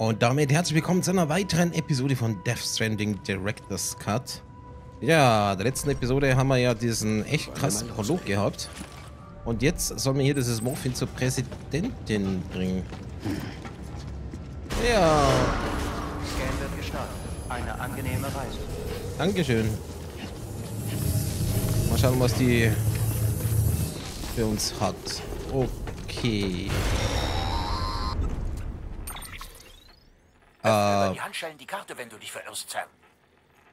Und damit herzlich willkommen zu einer weiteren Episode von Death Stranding Director's Cut. Ja, in der letzten Episode haben wir ja diesen echt krassen Prolog gehabt. Und jetzt sollen wir hier dieses Morphin zur Präsidentin bringen. Ja. Scan wird gestartet. Eine angenehme Reise. Dankeschön. Mal schauen, was die für uns hat. Okay. Öffne Äh, über die Handschellen die Karte, wenn du dich verirrst, Sam.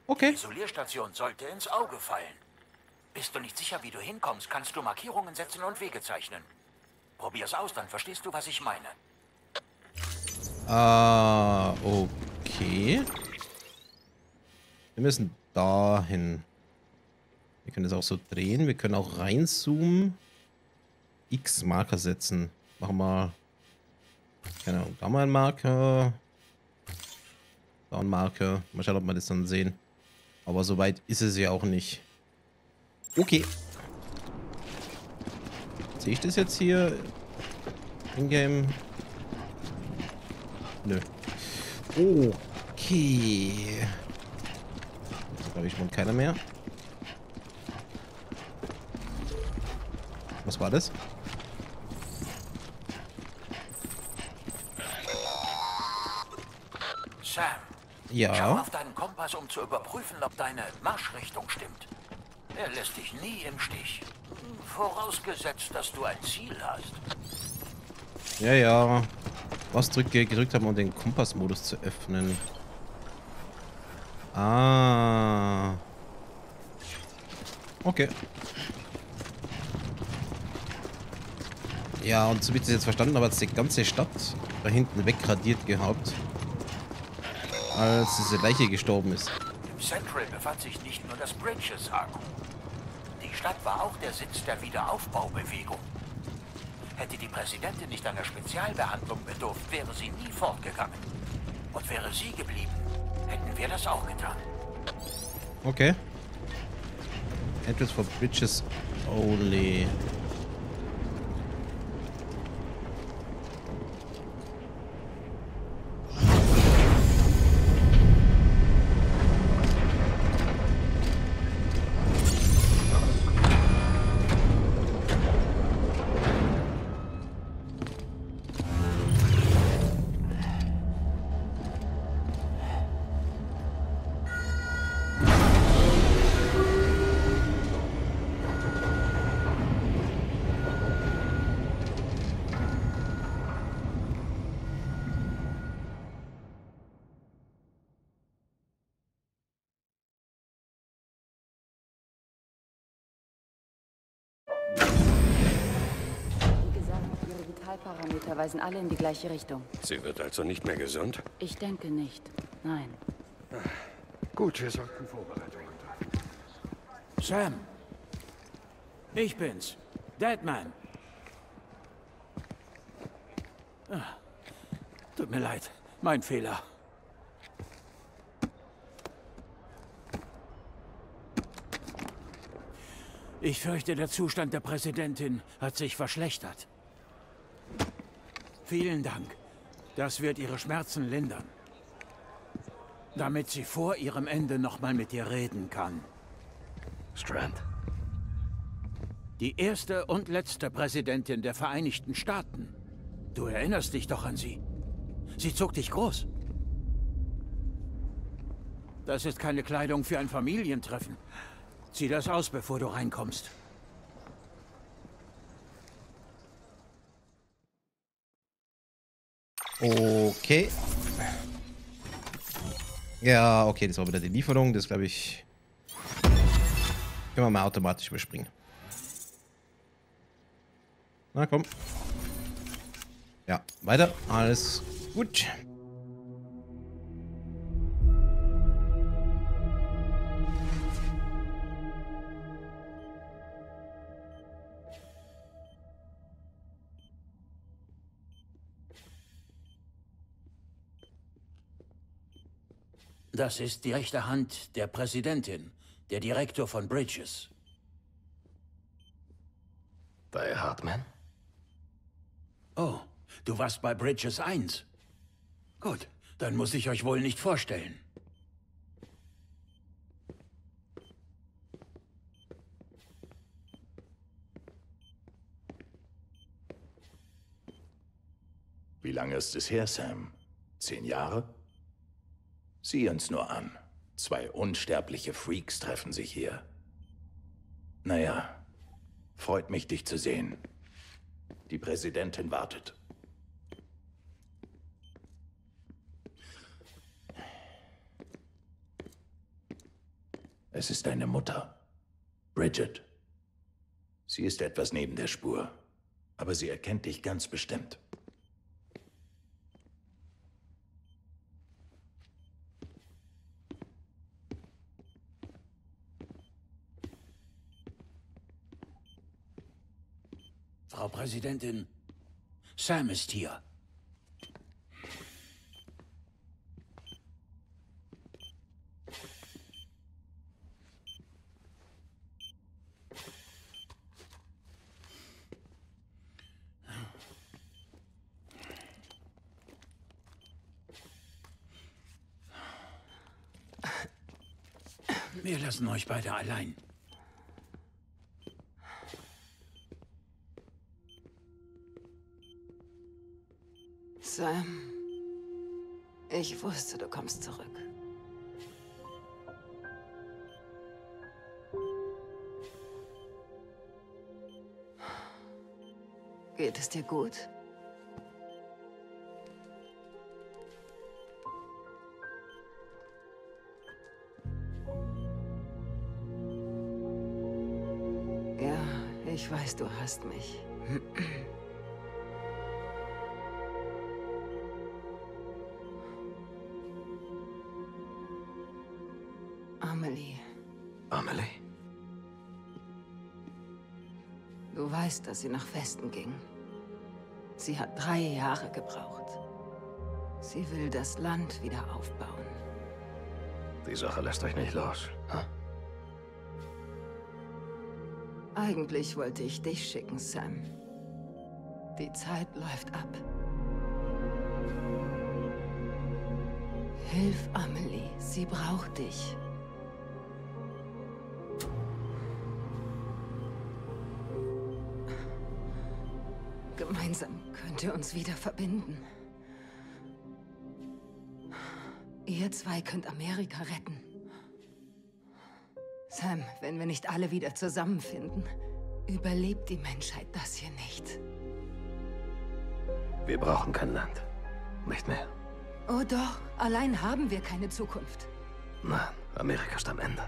Die okay. Isolierstation sollte ins Auge fallen. Bist du nicht sicher, wie du hinkommst, kannst du Markierungen setzen und Wege zeichnen. Probier's aus, dann verstehst du, was ich meine. Ah, okay. Wir müssen dahin. Wir können das auch so drehen. Wir können auch reinzoomen. X-Marker setzen. Machen wir. Keine Ahnung. Da mal einen Marker. Da ein Marker. Mal schauen, ob wir das dann sehen. Aber so weit ist es ja auch nicht. Okay. Sehe ich das jetzt hier? In-game? Nö. Okay. Glaube ich wohnt keiner mehr. Was war das? Schau Ja. auf deinen Kompass, um zu überprüfen, ob deine Marschrichtung stimmt. Er lässt dich nie im Stich. Vorausgesetzt, dass du ein Ziel hast. Ja, ja. Was drück, gedrückt haben, um den Kompassmodus zu öffnen. Ah. Okay. Ja, und so ich das jetzt verstanden hat es die ganze Stadt da hinten wegradiert gehabt. Als diese Leiche gestorben ist. Im Central befand sich nicht nur das Bridges-Akku. Die Stadt war auch der Sitz der Wiederaufbaubewegung. Hätte die Präsidentin nicht einer Spezialbehandlung bedurft, wäre sie nie fortgegangen. Und wäre sie geblieben, hätten wir das auch getan. Okay. Entrance for bridges only. Ihre Vitalparameter weisen alle in die gleiche Richtung. Sie wird also nicht mehr gesund? Ich denke nicht. Nein. Gut, wir sollten Vorbereitungen treffen. Sam. Ich bin's. Deadman. Ah, Tut mir leid. Mein Fehler. Ich fürchte, der Zustand der Präsidentin hat sich verschlechtert. Vielen Dank. Das wird ihre Schmerzen lindern. Damit sie vor ihrem Ende noch mal mit dir reden kann. Strand? Die erste und letzte Präsidentin der Vereinigten Staaten. Du erinnerst dich doch an sie. Sie zog dich groß. Das ist keine Kleidung für ein Familientreffen. Zieh das aus, bevor du reinkommst. Okay. Ja, okay, das war wieder die Lieferung. Das glaube ich. Können wir mal automatisch überspringen. Na komm. Ja, weiter. Alles gut. Das ist die rechte Hand der Präsidentin, der Direktor von Bridges. Bei Hartman? Oh, du warst bei Bridges 1. Gut, Dann muss ich euch wohl nicht vorstellen. Wie lange ist es her, Sam? Zehn Jahre? Sieh uns nur an. Zwei unsterbliche Freaks treffen sich hier. Naja, freut mich, dich zu sehen. Die Präsidentin wartet. Es ist deine Mutter, Bridget. Sie ist etwas neben der Spur, aber sie erkennt dich ganz bestimmt. Frau Präsidentin, Sam ist hier. Wir lassen euch beide allein. Ich wusste, du kommst zurück. Geht es dir gut? Ja, ich weiß, du hast mich. Dass sie nach Westen ging. Sie hat drei Jahre gebraucht. Sie will das Land wieder aufbauen. Die Sache lässt euch nicht los. Hm? Eigentlich wollte ich dich schicken, Sam. Die Zeit läuft ab. Hilf Amelie, sie braucht dich. Gemeinsam könnt ihr uns wieder verbinden. Ihr zwei könnt Amerika retten. Sam, wenn wir nicht alle wieder zusammenfinden, überlebt die Menschheit das hier nicht. Wir brauchen kein Land. Nicht mehr. Oh doch, allein haben wir keine Zukunft. Nein, Amerika ist am Ende.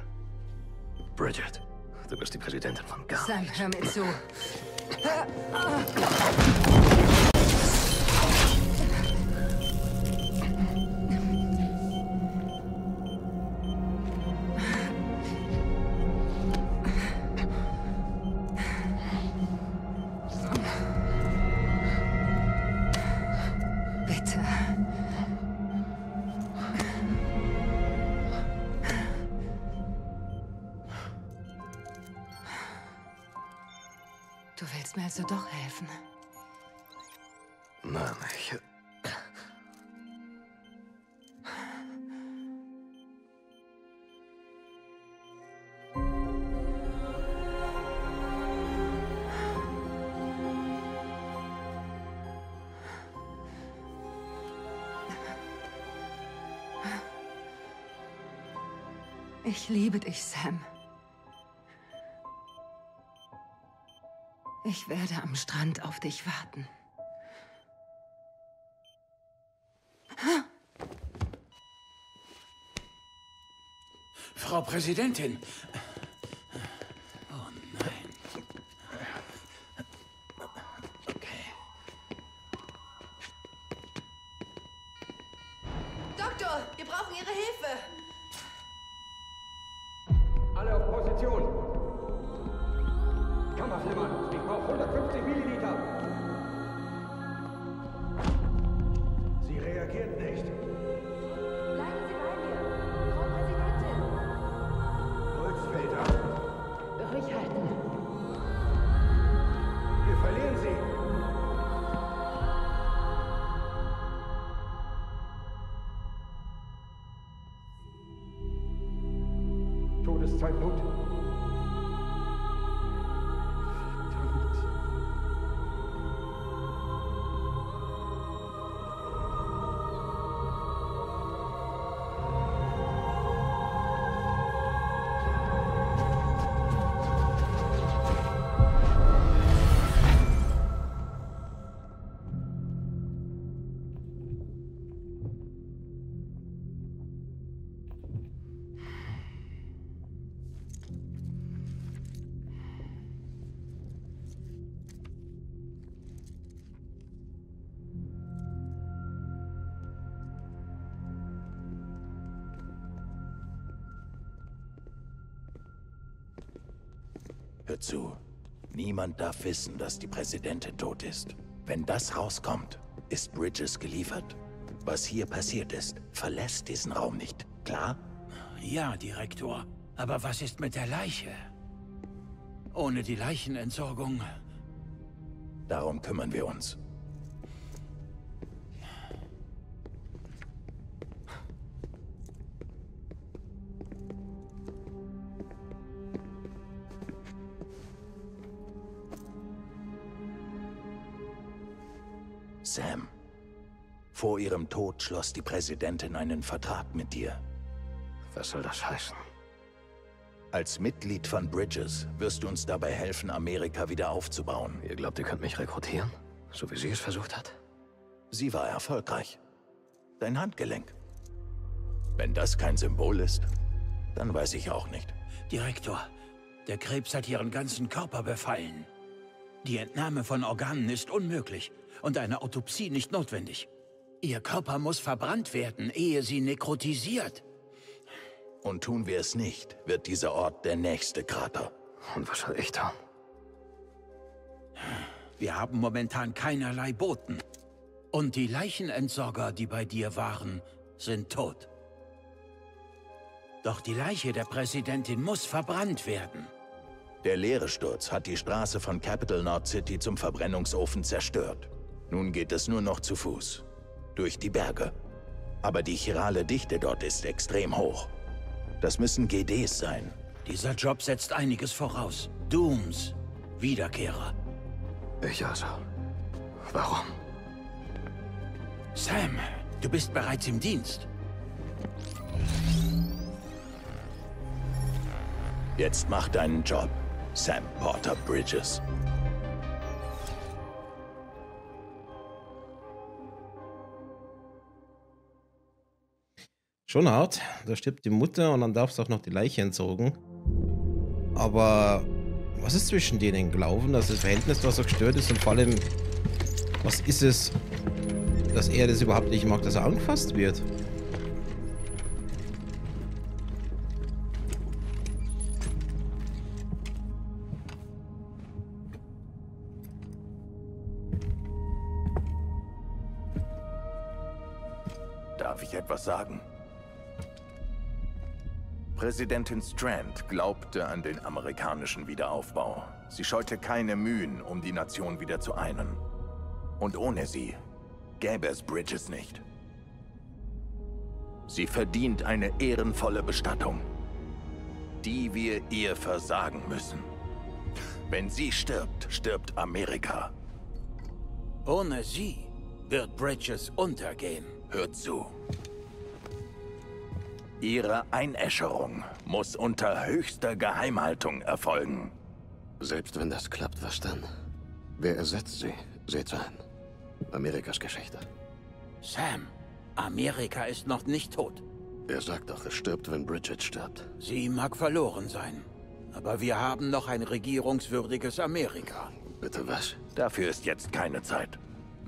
Bridget, du bist die Präsidentin von gar Sam, hör mir zu. Ha! Ich liebe dich, Sam. Ich werde am Strand auf dich warten. Frau Präsidentin! Zu. Niemand darf wissen, dass die Präsidentin tot ist. Wenn das rauskommt, ist Bridges geliefert. Was hier passiert ist, verlässt diesen Raum nicht. Klar? Ja, Direktor. Aber was ist mit der Leiche? Ohne die Leichenentsorgung. Darum kümmern wir uns. Vor ihrem Tod schloss die Präsidentin einen Vertrag mit dir. Was soll das heißen? Als Mitglied von Bridges wirst du uns dabei helfen, Amerika wieder aufzubauen. Ihr glaubt, ihr könnt mich rekrutieren? So wie sie es versucht hat? Sie war erfolgreich. Dein Handgelenk. Wenn das kein Symbol ist, dann weiß ich auch nicht. Direktor, der Krebs hat ihren ganzen Körper befallen. Die Entnahme von Organen ist unmöglich und eine Autopsie nicht notwendig. Ihr Körper muss verbrannt werden, ehe sie nekrotisiert. Und tun wir es nicht, wird dieser Ort der nächste Krater. Und was soll ich tun? Wir haben momentan keinerlei Boten. Und die Leichenentsorger, die bei dir waren, sind tot. Doch die Leiche der Präsidentin muss verbrannt werden. Der leere Sturz hat die Straße von Capital Nord City zum Verbrennungsofen zerstört. Nun geht es nur noch zu Fuß. Durch die Berge. Aber die chirale Dichte dort ist extrem hoch. Das müssen GDs sein. Dieser Job setzt einiges voraus. Dooms. Wiederkehrer. Ich also. Warum? Sam, du bist bereits im Dienst. Jetzt mach deinen Job, Sam Porter Bridges. Schon hart. Da stirbt die Mutter und dann darfst du auch noch die Leiche entsorgen. Aber was ist zwischen denen gelaufen, dass das Verhältnis da so gestört ist und vor allem, was ist es, dass er das überhaupt nicht mag, dass er angefasst wird? Darf ich etwas sagen? Präsidentin Strand glaubte an den amerikanischen Wiederaufbau. Sie scheute keine Mühen, um die Nation wieder zu einen. Und ohne sie gäbe es Bridges nicht. Sie verdient eine ehrenvolle Bestattung, die wir ihr versagen müssen. Wenn sie stirbt, stirbt Amerika. Ohne sie wird Bridges untergehen. Hört zu. Ihre Einäscherung muss unter höchster Geheimhaltung erfolgen. Selbst wenn das klappt, was dann? Wer ersetzt sie? Seht ein. Amerikas Geschichte. Sam, Amerika ist noch nicht tot. Er sagt doch, es stirbt, wenn Bridget stirbt. Sie mag verloren sein. Aber wir haben noch ein regierungswürdiges Amerika. Bitte was? Dafür ist jetzt keine Zeit.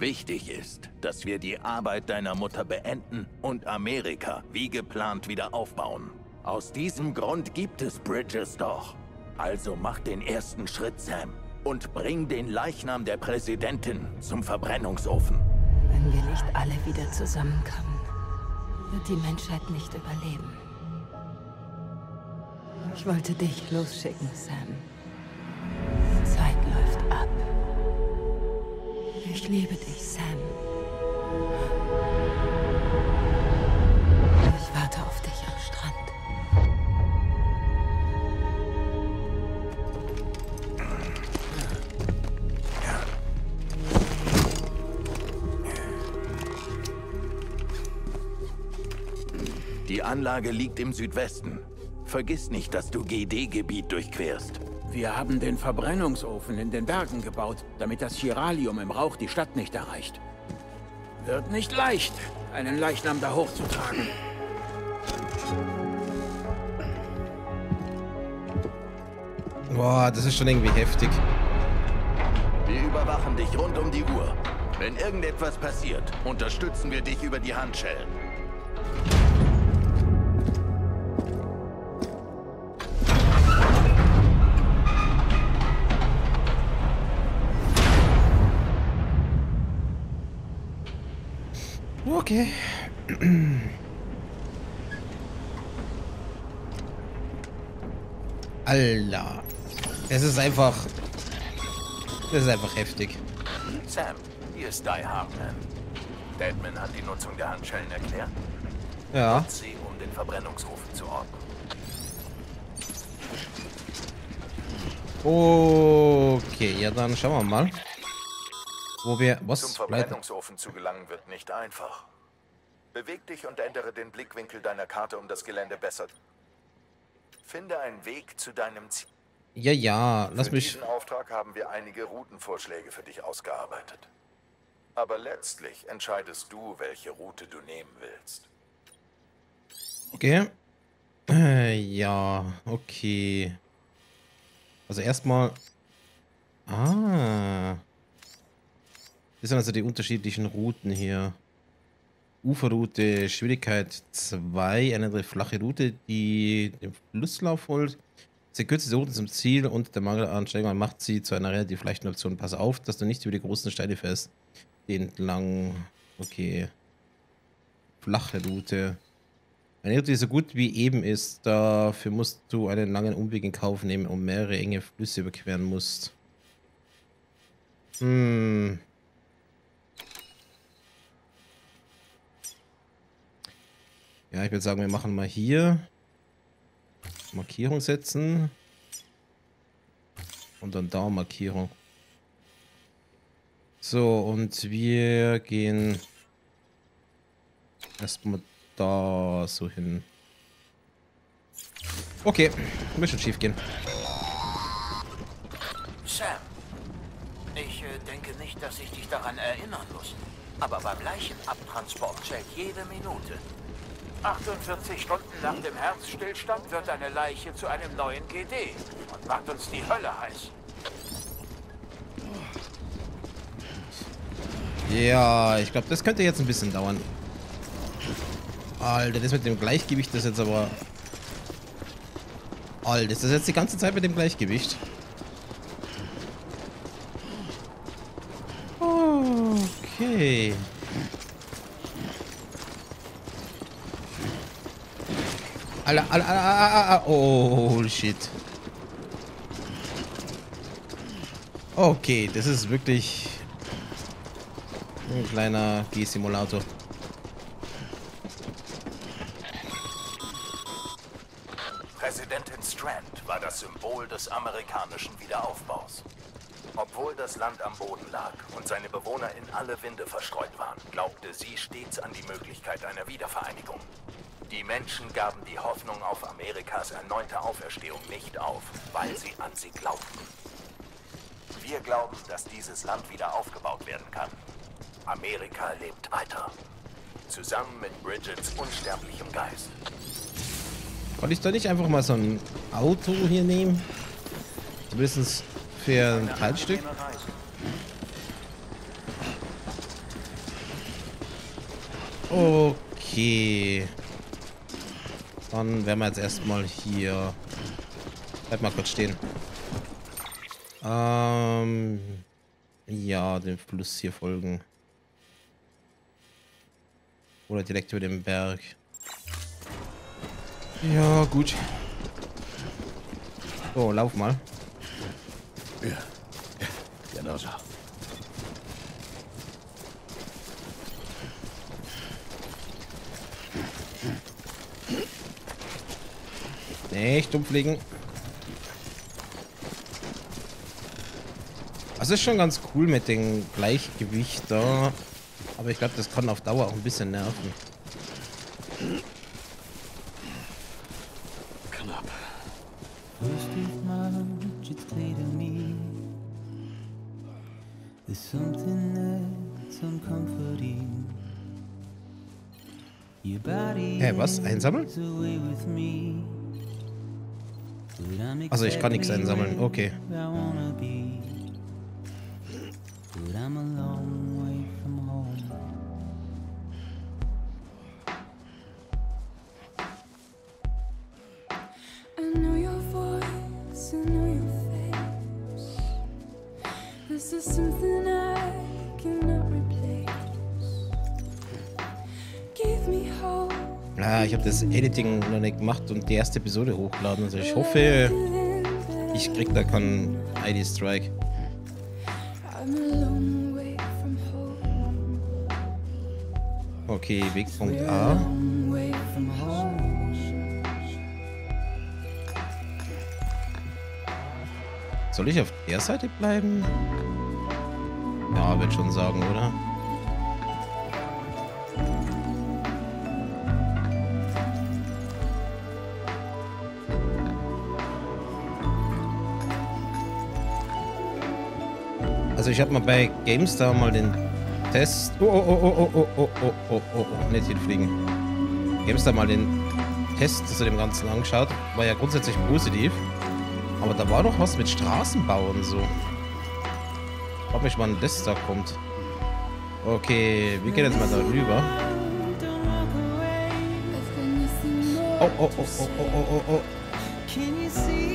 Wichtig ist, dass wir die Arbeit deiner Mutter beenden und Amerika wie geplant wieder aufbauen. Aus diesem Grund gibt es Bridges doch. Also mach den ersten Schritt, Sam, und bring den Leichnam der Präsidentin zum Verbrennungsofen. Wenn wir nicht alle wieder zusammenkommen, wird die Menschheit nicht überleben. Ich wollte dich losschicken, Sam. Die Zeit läuft ab. Ich liebe dich, Sam. Ich warte auf dich am Strand. Die Anlage liegt im Südwesten. Vergiss nicht, dass du GD-Gebiet durchquerst. Wir haben den Verbrennungsofen in den Bergen gebaut, damit das Chiralium im Rauch die Stadt nicht erreicht. Wird nicht leicht, einen Leichnam da hochzutragen. Boah, das ist schon irgendwie heftig. Wir überwachen dich rund um die Uhr. Wenn irgendetwas passiert, unterstützen wir dich über die Handschellen. Okay. Alter. Es ist einfach... Das ist einfach heftig. Sam, hier ist Die Hardman. Deadman hat die Nutzung der Handschellen erklärt. Ja. Nutz sie, um den Verbrennungsofen zu ordnen. Okay, ja dann schauen wir mal. Wo wir... Zum Was? Bleibt... Verbrennungsofen zu gelangen wird nicht einfach. Beweg dich und ändere den Blickwinkel deiner Karte, um das Gelände besser. Finde einen Weg zu deinem Ziel. Ja, ja, lass für mich... diesen Auftrag haben wir einige Routenvorschläge für dich ausgearbeitet. Aber letztlich entscheidest du, welche Route du nehmen willst. Okay. Äh, ja, okay. Also erstmal... Ah. Das sind also die unterschiedlichen Routen hier. Uferroute, Schwierigkeit 2, eine andere flache Route, die dem Flusslauf folgt. Sie kürzeste Route zum Ziel und der Mangel an Steigung macht sie zu einer relativ leichten Option. Pass auf, dass du nicht über die großen Steine fährst. Die entlang. Okay. Flache Route. Eine Route, die so gut wie eben ist, dafür musst du einen langen Umweg in Kauf nehmen, um mehrere enge Flüsse überqueren musst. Hm. Ja, ich würde sagen, wir machen mal hier Markierung setzen. Und dann da Markierung. So, und wir gehen erstmal da so hin. Okay, wird schon schief gehen. Sam, ich äh, denke nicht, dass ich dich daran erinnern muss. Aber beim Leichenabtransport zählt jede Minute. 48 Stunden nach dem Herzstillstand wird eine Leiche zu einem neuen GD und macht uns die Hölle heiß. Ja, ich glaube, das könnte jetzt ein bisschen dauern. Alter, das mit dem Gleichgewicht das ist jetzt aber... Alter, das ist jetzt die ganze Zeit mit dem Gleichgewicht. Okay. Alter, Alter, Alter, oh shit. Okay, das ist wirklich ein kleiner G-Simulator. Präsidentin Strand war das Symbol des amerikanischen Wiederaufbaus. Obwohl das Land am Boden lag und seine Bewohner in alle Winde verstreut waren, glaubte sie stets an die Möglichkeit einer Wiedervereinigung. Die Menschen gaben die Hoffnung auf Amerikas erneute Auferstehung nicht auf, weil sie an sie glaubten. Wir glauben, dass dieses Land wieder aufgebaut werden kann. Amerika lebt weiter. Zusammen mit Bridgets unsterblichem Geist. Konnte ich da nicht einfach mal so ein Auto hier nehmen? Zumindest für ein Teilstück? Okay. Dann werden wir jetzt erstmal hier. Bleib mal kurz stehen. Ähm. Ja, dem Fluss hier folgen. Oder direkt über den Berg. Ja, gut. So, lauf mal. Ja, ja genau so. Nicht umfliegen. Das ist schon ganz cool mit dem Gleichgewicht da. Aber ich glaube, das kann auf Dauer auch ein bisschen nerven. Hä, hey, was? Einsammeln? Also ich kann nichts einsammeln. Okay. Das Editing noch nicht gemacht und die erste Episode hochgeladen. Also ich hoffe, ich krieg da keinen ID-Strike. Okay, Wegpunkt A. Soll ich auf der Seite bleiben? Ja, wird schon sagen, oder? Ich habe mal bei GameStar mal den Test... Oh, oh, oh, oh, oh, oh, oh, oh, oh, oh, nicht hinfliegen. GameStar mal den Test zu dem Ganzen angeschaut. War ja grundsätzlich positiv. Aber da war doch was mit Straßenbau und so. Frag mich, wann das da kommt. Okay, wir gehen jetzt mal da rüber. Oh, oh, oh, oh, oh, oh, oh, oh.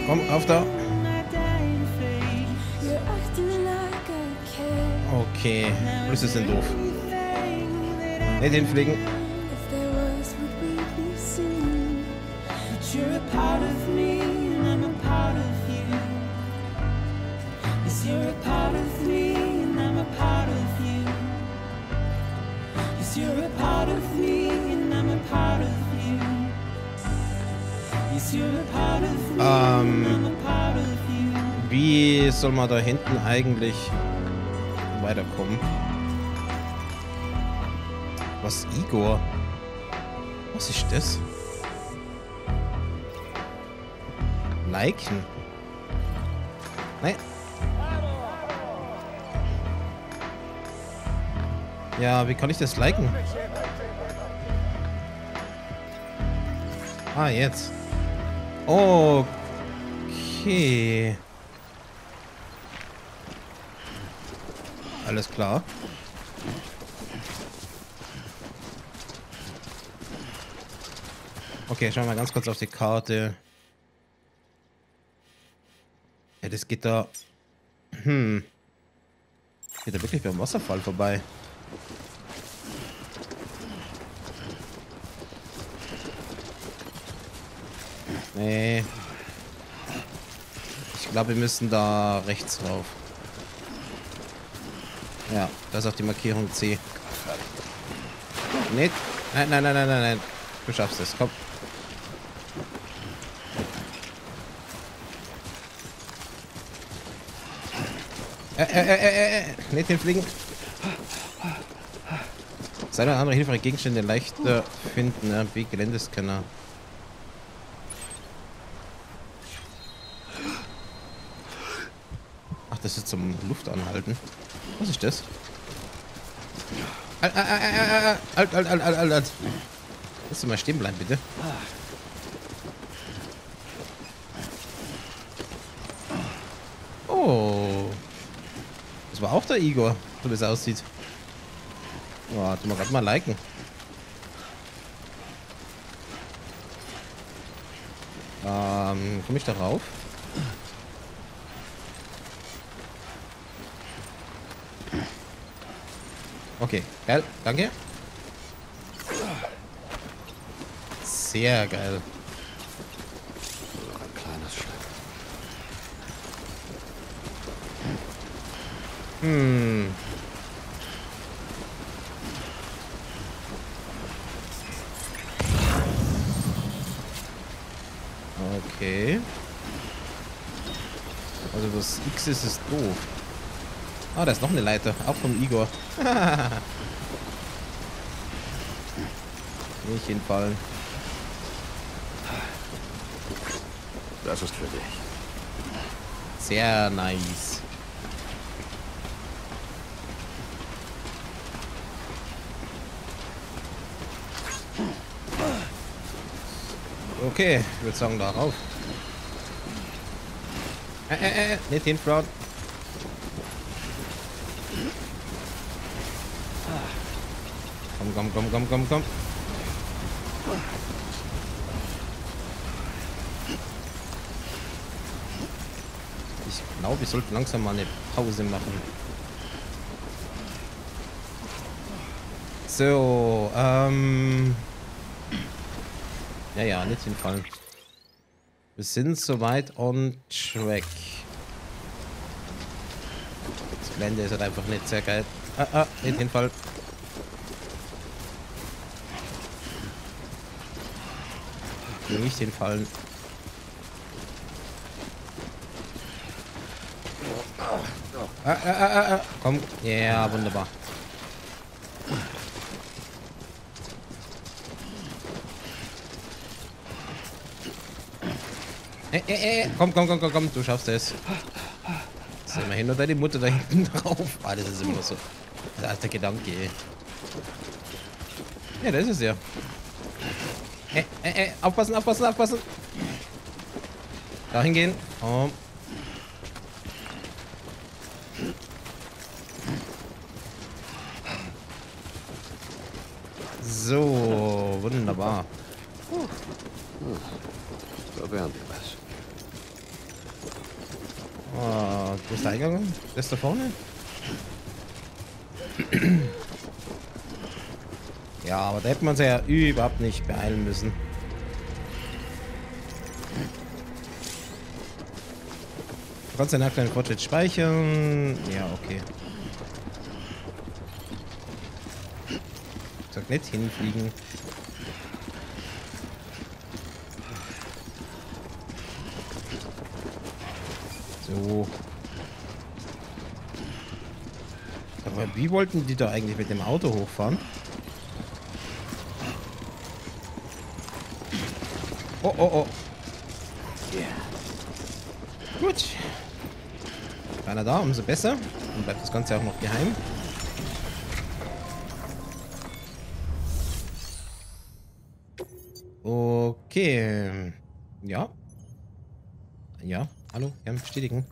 Komm, auf da. Okay, Flüsse sind doof. Nicht hinfliegen. Ähm, wie soll man da hinten eigentlich weiterkommen? Was, Igor? Was ist das? Liken? Nein. Ja, wie kann ich das liken? Ah, jetzt. Okay. Alles klar. Okay, schauen wir mal ganz kurz auf die Karte. Ja, das geht da... Hm. Geht da wirklich beim Wasserfall vorbei? Nee. Ich glaube, wir müssen da rechts rauf. Ja, da ist auch die Markierung C. Nee. Nein, nein, nein, nein, nein, nein. Du schaffst es, komm. Äh, äh, äh, äh, äh, nicht hinfliegen. Seine oder andere hilfreiche Gegenstände leichter finden, ne? wie Geländescanner. Ach, das ist zum Luftanhalten. Was ist das? Halt, halt, halt, halt, halt, halt, halt, halt. Kannst du mal stehen bleiben, bitte? Oh. Das war auch der Igor, so wie es aussieht. Oh, tu mal gerade mal liken. Ähm, komme ich da rauf? Okay, geil, danke. Sehr geil. Ein kleines Stück. Hm. Okay. Also das X ist, ist doof. Oh, da ist noch eine Leiter. Auch vom Igor. Nicht hinfallen. Das ist für dich. Sehr nice. Okay, ich würde sagen, darauf. Äh, äh, äh, nicht hinfallen. Komm, komm, komm, komm, komm, komm. Ich glaube, wir sollten langsam mal eine Pause machen. So, ähm... Ja, ja, nicht hinfallen. Wir sind soweit on track. Das Gelände ist halt einfach nicht sehr geil. Ah, ah, nicht hinfallen. Nicht hinfallen. Ah, ah, ah, ah. Komm. Ja, wunderbar. Äh, äh, äh. Komm, komm, komm, komm, komm. Du schaffst es. Ist immerhin nur deine Mutter da hinten drauf. Ah, das ist immer so. Das ist der Gedanke. Ja, das ist ja. Äh, äh. Aufpassen, aufpassen, aufpassen. Dahin gehen. Oh. So, wunderbar. So wären wir was. Oh, wo ist der Eingang? Der ist da vorne? Ja, aber da hätte man sich ja überhaupt nicht beeilen müssen. Du kannst den aktuellen Fortschritt speichern. Ja, okay. Sag nicht hinfliegen. So. Aber wie wollten die da eigentlich mit dem Auto hochfahren? Oh, oh, oh. Gut. Keiner da, umso besser. Dann bleibt das Ganze auch noch geheim. Okay. Ja. Ja. Hallo, gerne bestätigen.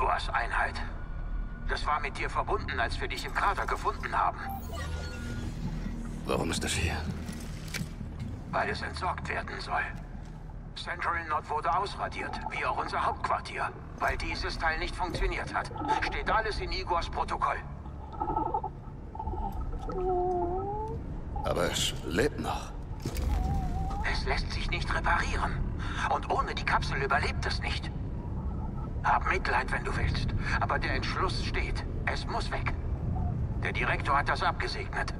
Igors Einheit. Das war mit dir verbunden, als wir dich im Krater gefunden haben. Warum ist das hier? Weil es entsorgt werden soll. Central Knot wurde ausradiert, wie auch unser Hauptquartier. Weil dieses Teil nicht funktioniert hat. Steht alles in Igors Protokoll. Aber es lebt noch. Es lässt sich nicht reparieren. Und ohne die Kapsel überlebt es nicht. Hab Mitleid, wenn du willst. Aber der Entschluss steht. Es muss weg. Der Direktor hat das abgesegnet.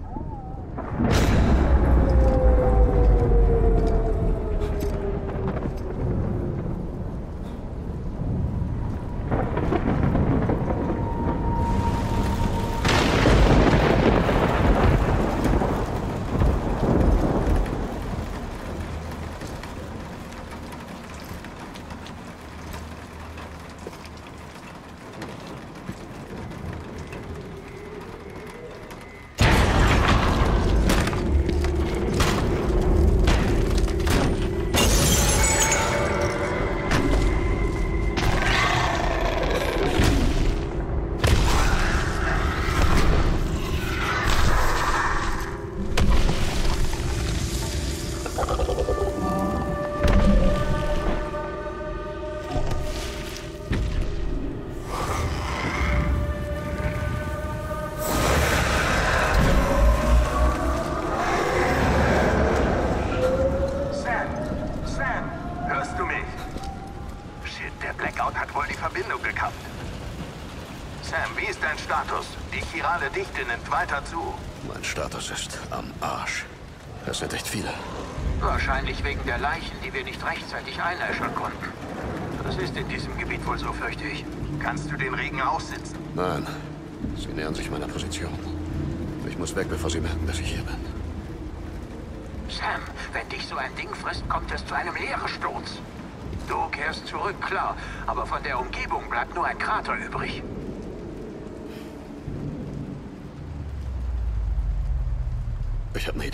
Status ist am Arsch. Es sind echt viele. Wahrscheinlich wegen der Leichen, die wir nicht rechtzeitig einäschern konnten. Das ist in diesem Gebiet wohl so, fürchte ich. Kannst du den Regen aussitzen? Nein, sie nähern sich meiner Position. Ich muss weg, bevor sie merken, dass ich hier bin. Sam, wenn dich so ein Ding frisst, kommt es zu einem Leeresturz. Du kehrst zurück, klar, aber von der Umgebung bleibt nur ein Krater übrig. Ich habe eine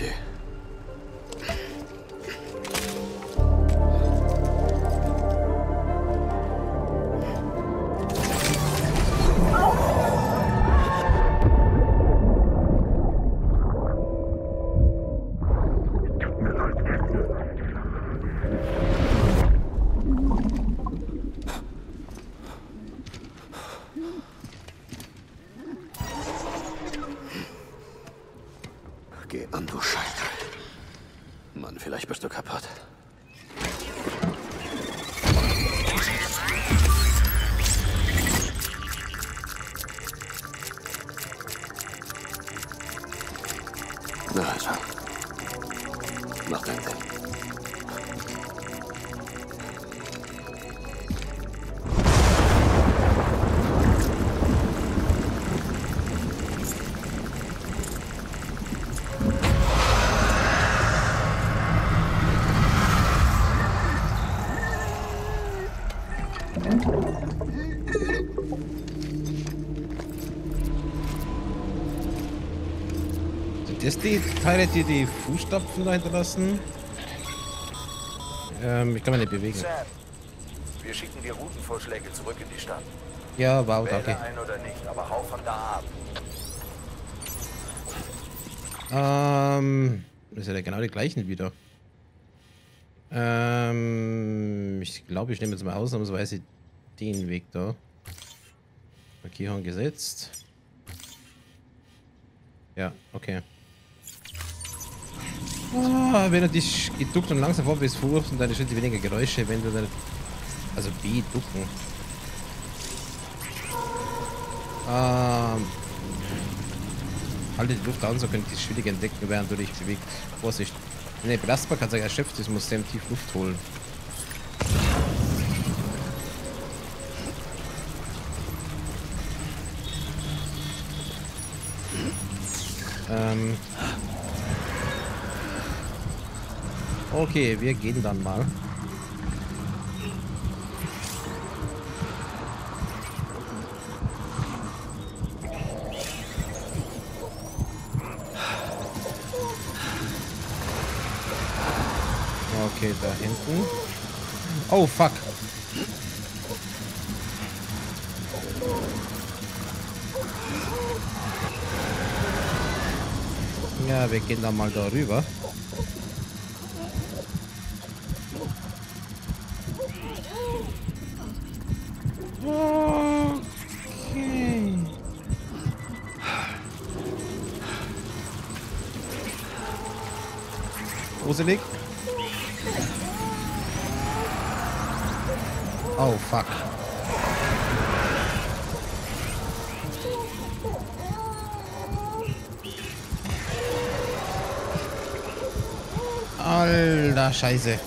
Sind das die Teile, die die Fußstapfen da hinterlassen? Ähm, ich kann mich nicht bewegen. Sam, wir schicken dir Routenvorschläge zurück in die Stadt. Ja, wow, danke. ein oder nicht, aber hau von da ab. Ähm, das ist ja genau die gleichen wieder. Ähm, ich glaube, ich nehme jetzt mal ausnahmsweise den Weg da. Markierung gesetzt. Ja, okay. Ah, wenn du dich geduckt und langsam vorwärts fuhrst und deine Schritte weniger Geräusche, wenn du deine... Also B, ducken. Ähm... Halte die Luft an, so könnt ihr schwierig entdecken, während du dich bewegt. Vorsicht. Wenn ihr Belastbarkeit erschöpft ist, muss Sam tief Luft holen. Ähm. Okay, wir gehen dann mal. Okay, da hinten. Oh, fuck. Ja, wir gehen dann mal darüber. Okay. Gruselig. Oh, fuck. Alter Scheiße.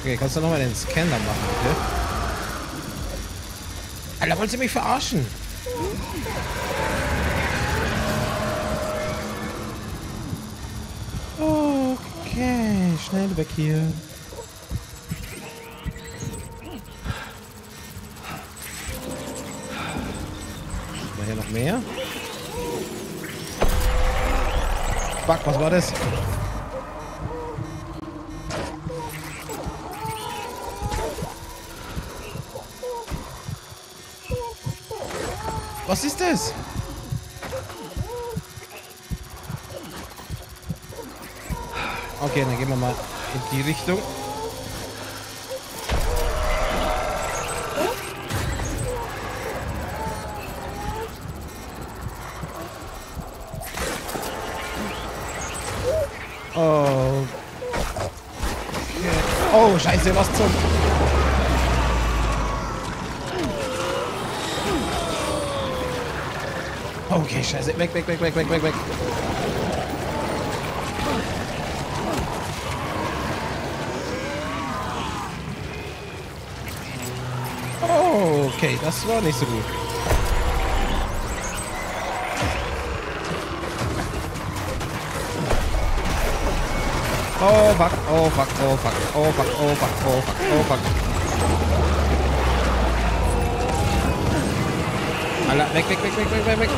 Okay, kannst du nochmal den Scanner machen, bitte? Alter, wollt ihr mich verarschen? Okay, schnell weg hier. Mehr? Fuck, was war das? Was ist das? Okay, dann gehen wir mal in die Richtung. Oh. Oh. Scheiße, was zum... Okay, scheiße. Weg, weg, weg, weg, weg, weg, weg. Okay, das war nicht so gut. Oh fuck, oh fuck, oh fuck, oh fuck, oh fuck, oh fuck, oh fuck. Alter, weg, weg, weg, weg, weg, weg, weg.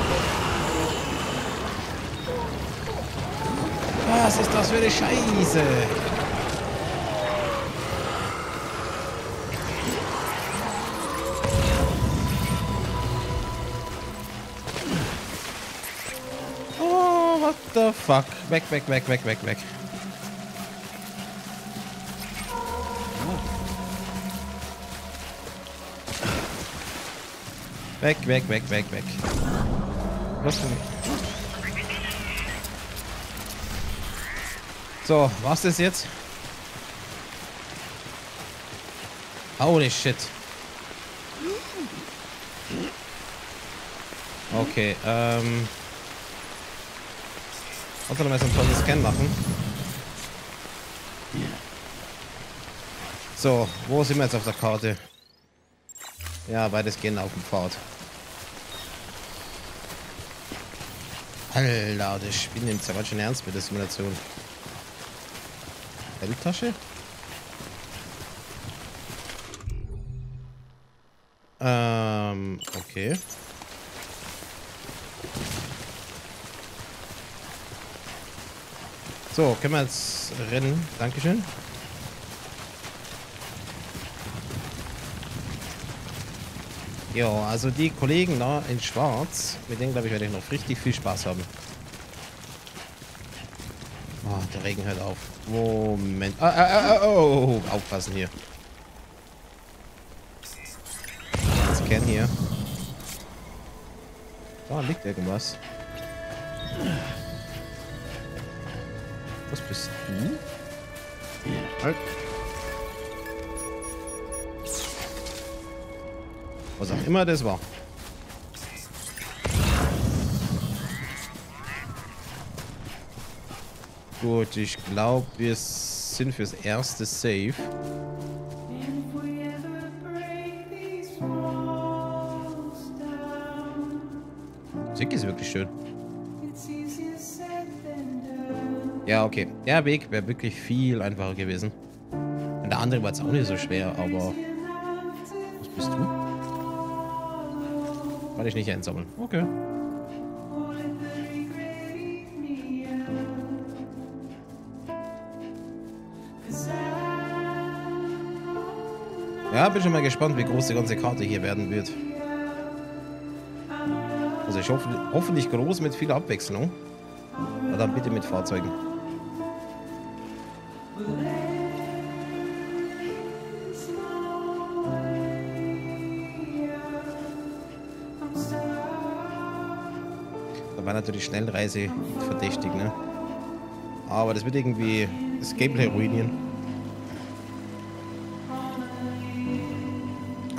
Was ist das für eine Scheiße? Oh, what the fuck? Weg, weg, weg, weg, weg, weg. Weg, weg, weg, weg, weg. Was denn? So, was das jetzt? Holy shit. Okay, ähm... Soll man jetzt einen tollen Scan machen? So, wo sind wir jetzt auf der Karte? Ja, beides gehen auf dem Pfad. Alter, das Spiel nimmt es ja ganz schön ernst mit der Simulation. Geldtasche? Ähm, okay. So, können wir jetzt rennen. Dankeschön. Ja, also die Kollegen da in Schwarz, mit denen glaube ich werde ich noch richtig viel Spaß haben. Oh, der Regen hört auf. Moment. Ah, ah, ah, oh, oh, aufpassen hier. Scan hier. Da liegt irgendwas. Was bist du? Halt. Was auch immer das war. Gut, ich glaube, wir sind fürs erste Safe. Musik ist wirklich schön. Ja, okay. Der Weg wäre wirklich viel einfacher gewesen. Und der andere war jetzt auch nicht so schwer, aber... Was bist du? Kann ich nicht einsammeln. Okay. Ja, bin schon mal gespannt, wie groß die ganze Karte hier werden wird. Also ich hoffe, hoffentlich groß mit viel Abwechslung. Aber dann bitte mit Fahrzeugen. Natürlich Schnellreise verdächtig, ne? Aber das wird irgendwie das Gameplay ruinieren.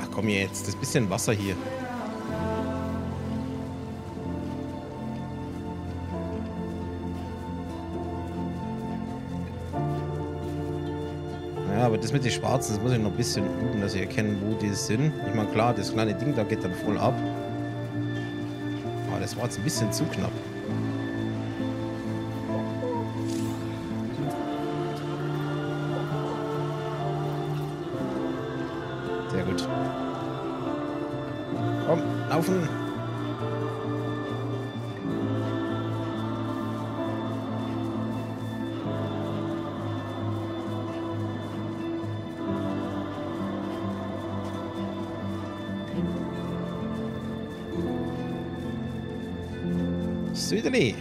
Ach komm jetzt, das bisschen Wasser hier. Ja, aber das mit den Schwarzen, das muss ich noch ein bisschen üben, dass ich erkenne, wo die sind. Ich meine, klar, das kleine Ding da geht dann voll ab. War jetzt ein bisschen zu knapp. Sehr gut. Komm, laufen. Südeli.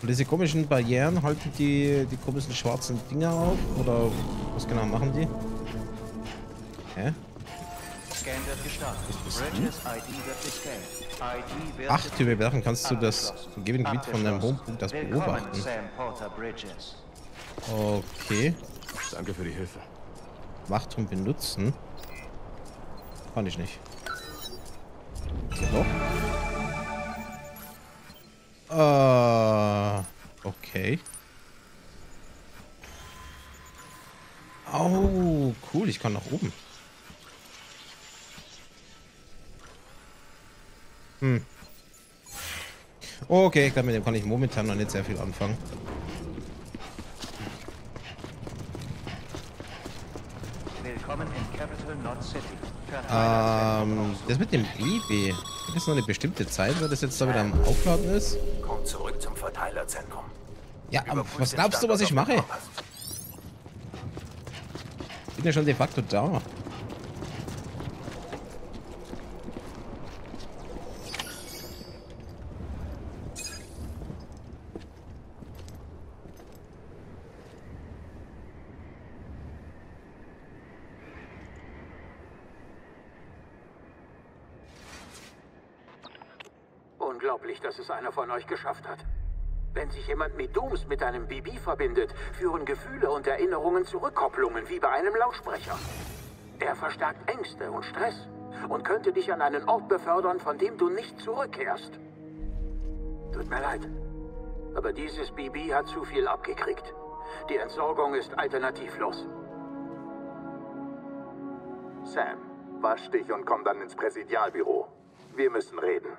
Und diese komischen Barrieren halten die, die komischen schwarzen Dinger auf? Oder was genau machen die? Hä? Scan wird gestartet. Bridges ID wird gescannt. ID wird Acht überwachen kannst du das abgeschlossen. Gebiet von deinem Homepunkt das beobachten. Okay. Danke für die Hilfe. Wachturm benutzen. Kann ich nicht. Doch. Äh, okay. Oh, cool, ich kann nach oben. Hm. Okay, ich glaube, mit dem kann ich momentan noch nicht sehr viel anfangen. Willkommen in Capital Knot City. Ähm, das mit dem Baby. Gibt es noch eine bestimmte Zeit, wo das jetzt da wieder am Aufladen ist? Komm zurück zum Verteilerzentrum. Ja, aber was glaubst du, was ich mache? Kompass. Bin ja schon de facto da. Unglaublich, dass es einer von euch geschafft hat. Wenn sich jemand mit Dooms mit einem BB verbindet, führen Gefühle und Erinnerungen zu Rückkopplungen wie bei einem Lautsprecher. Er verstärkt Ängste und Stress und könnte dich an einen Ort befördern, von dem du nicht zurückkehrst. Tut mir leid, aber dieses BB hat zu viel abgekriegt. Die Entsorgung ist alternativlos. Sam, wasch dich und komm dann ins Präsidialbüro. Wir müssen reden.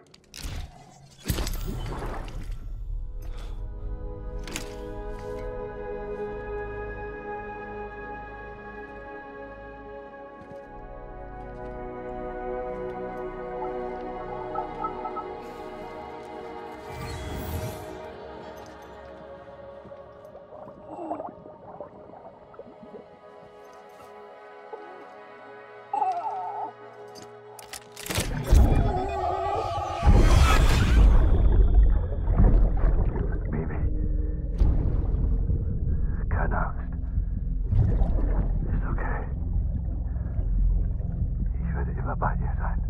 Immer bei dir sein.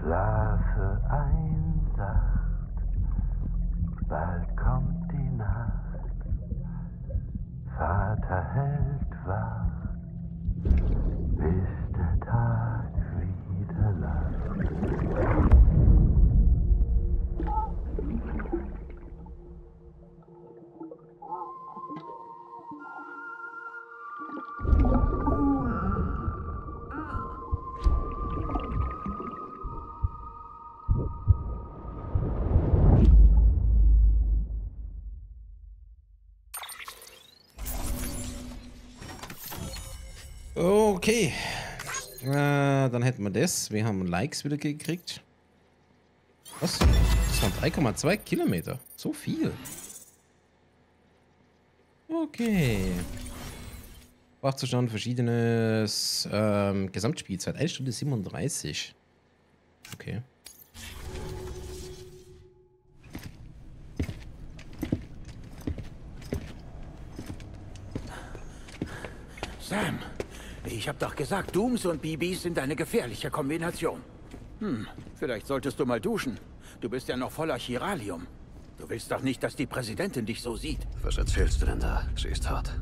Schlafe ein, sacht. Bald Okay. Äh, dann hätten wir das. Wir haben Likes wieder gekriegt. Was? Das waren 3,2 Kilometer. So viel. Okay. Wachzustand, verschiedenes ähm, Gesamtspielzeit. 1 Stunde 37. Okay. Sam, ich hab doch gesagt, Dooms und BBs sind eine gefährliche Kombination. Hm, vielleicht solltest du mal duschen. Du bist ja noch voller Chiralium. Du willst doch nicht, dass die Präsidentin dich so sieht. Was erzählst du denn da? Sie ist hart.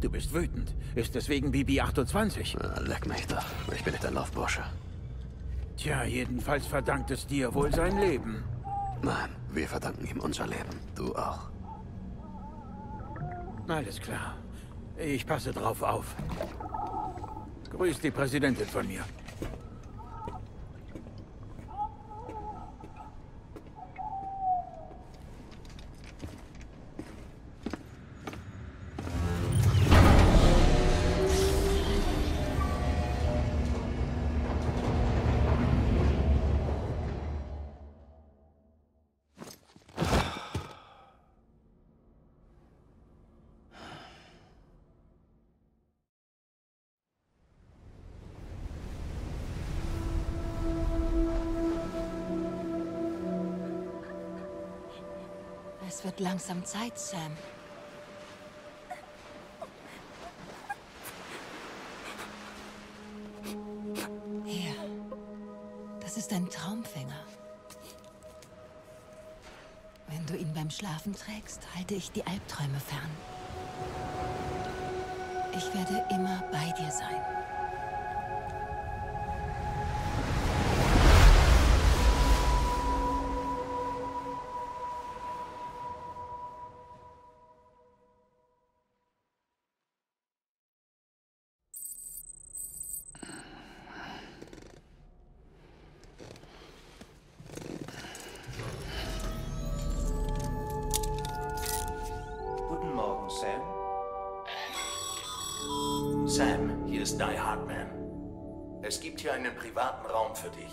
Du bist wütend. Ist deswegen BB 28? Na, leck mich doch. Ich bin nicht ein Laufbursche. Tja, jedenfalls verdankt es dir wohl sein Leben. Nein, wir verdanken ihm unser Leben. Du auch. Alles klar. Ich passe drauf auf. Grüß die Präsidentin von mir. langsam Zeit, Sam. Hier. Das ist ein Traumfänger. Wenn du ihn beim Schlafen trägst, halte ich die Albträume fern. Ich werde immer bei dir sein. Sam, hier ist Die Hardman. Es gibt hier einen privaten Raum für dich.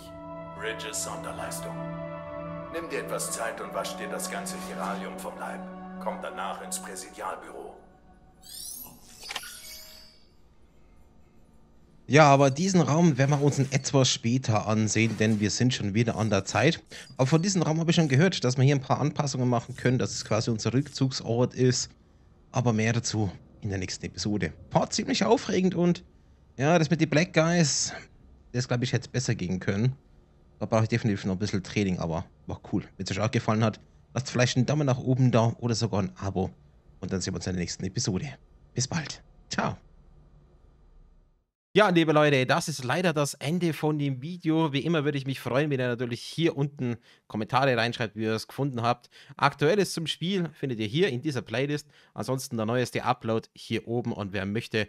Bridges Sonderleistung. Nimm dir etwas Zeit und wasch dir das ganze Chiralium vom Leib. Komm danach ins Präsidialbüro. Ja, aber diesen Raum werden wir uns in etwas später ansehen, denn wir sind schon wieder an der Zeit. Aber von diesem Raum habe ich schon gehört, dass wir hier ein paar Anpassungen machen können, dass es quasi unser Rückzugsort ist. Aber mehr dazu in der nächsten Episode. War ziemlich aufregend und ja, das mit den Black Guys, das glaube ich hätte besser gehen können. Da brauche ich definitiv noch ein bisschen Training, aber war cool. Wenn es euch auch gefallen hat, lasst vielleicht einen Daumen nach oben da oder sogar ein Abo. Und dann sehen wir uns in der nächsten Episode. Bis bald. Ciao. Ja, liebe Leute, das ist leider das Ende von dem Video. Wie immer würde ich mich freuen, wenn ihr natürlich hier unten Kommentare reinschreibt, wie ihr es gefunden habt. Aktuelles zum Spiel findet ihr hier in dieser Playlist. Ansonsten der neueste Upload hier oben und wer möchte,